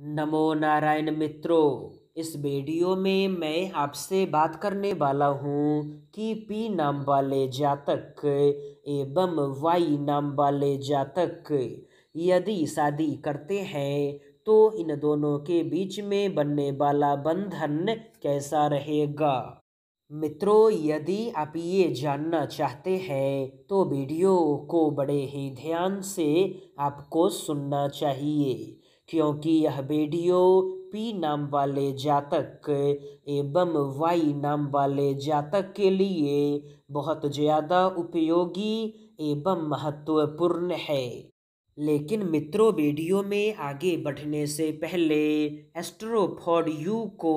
नमो नारायण मित्रों, इस वीडियो में मैं आपसे बात करने वाला हूँ कि पी नाम वाले जातक एवं वाई नाम वाले जातक यदि शादी करते हैं तो इन दोनों के बीच में बनने वाला बंधन कैसा रहेगा? मित्रों, यदि आप ये जानना चाहते हैं तो वीडियो को बड़े ही ध्यान से आपको सुनना चाहिए। क्योंकि यह वीडियो पी नाम वाले जातक एवं वाई नाम वाले जातक के लिए बहुत ज़्यादा उपयोगी एवं महत्वपूर्ण है। लेकिन मित्रों, वीडियो में आगे बढ़ने से पहले एस्ट्रो फॉर यू को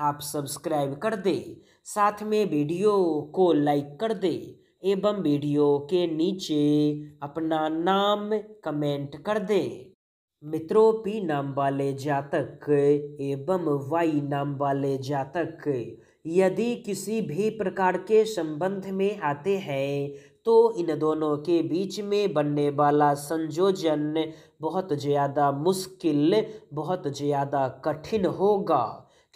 आप सब्सक्राइब कर दे, साथ में वीडियो को लाइक कर दे एवं वीडियो के नीचे अपना नाम कमेंट कर दे। मित्रों, पी नाम वाले जातक एवं वाई नाम वाले जातक यदि किसी भी प्रकार के संबंध में आते हैं तो इन दोनों के बीच में बनने वाला संयोजन बहुत ज़्यादा मुश्किल, बहुत ज़्यादा कठिन होगा,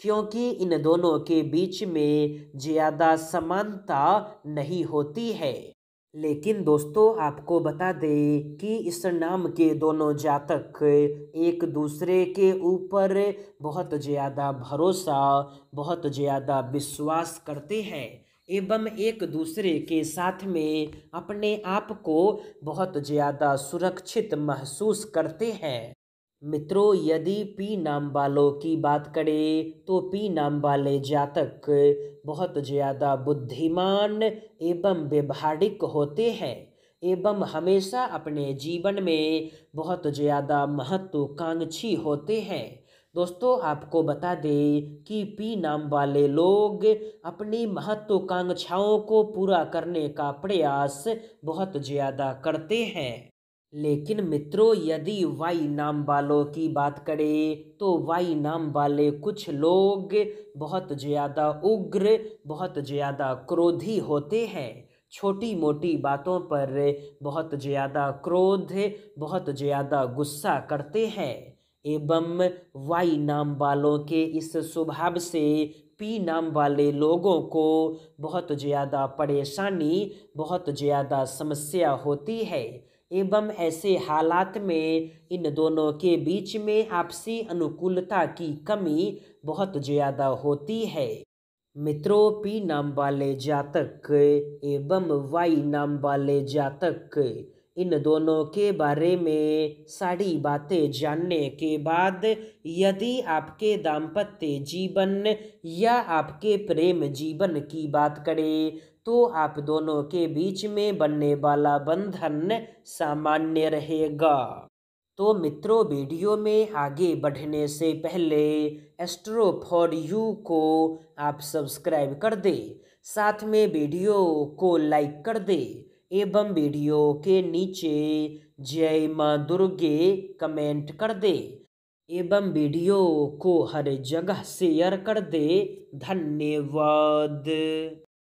क्योंकि इन दोनों के बीच में ज़्यादा समानता नहीं होती है। लेकिन दोस्तों, आपको बता दें कि इस नाम के दोनों जातक एक दूसरे के ऊपर बहुत ज़्यादा भरोसा, बहुत ज़्यादा विश्वास करते हैं एवं एक दूसरे के साथ में अपने आप को बहुत ज़्यादा सुरक्षित महसूस करते हैं। मित्रों, यदि पी नाम वालों की बात करें तो पी नाम वाले जातक बहुत ज़्यादा बुद्धिमान एवं व्यवहारिक होते हैं। एवं हमेशा अपने जीवन में बहुत ज़्यादा महत्वाकांक्षी होते हैं। दोस्तों, आपको बता दें कि पी नाम वाले लोग अपनी महत्वाकांक्षाओं को पूरा करने का प्रयास बहुत ज़्यादा करते हैं। लेकिन मित्रों, यदि वाई नाम वालों की बात करें तो वाई नाम वाले कुछ लोग बहुत ज़्यादा उग्र, बहुत ज़्यादा क्रोधी होते हैं। छोटी मोटी बातों पर बहुत ज़्यादा क्रोध, बहुत ज़्यादा गुस्सा करते हैं। एवं वाई नाम वालों के इस स्वभाव से पी नाम वाले लोगों को बहुत ज़्यादा परेशानी, बहुत ज़्यादा समस्या होती है। एवं ऐसे हालात में इन दोनों के बीच में आपसी अनुकूलता की कमी बहुत ज़्यादा होती है। मित्रों, पी नाम वाले जातक एवं वाई नाम वाले जातक, इन दोनों के बारे में सारी बातें जानने के बाद यदि आपके दाम्पत्य जीवन या आपके प्रेम जीवन की बात करें तो आप दोनों के बीच में बनने वाला बंधन सामान्य रहेगा। तो मित्रों, वीडियो में आगे बढ़ने से पहले एस्ट्रो फॉर यू को आप सब्सक्राइब कर दे, साथ में वीडियो को लाइक कर दे एवं वीडियो के नीचे जय माँ दुर्गे कमेंट कर दे एवं वीडियो को हर जगह शेयर कर दे। धन्यवाद।